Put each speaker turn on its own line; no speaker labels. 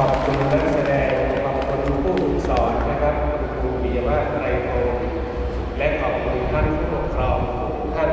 ขอบคุณนักแสดง ขอบคุณผู้ฝึกสอนนะครับครูปิยมาศไตรโพและขอบคุณท่านผู้ปกครอง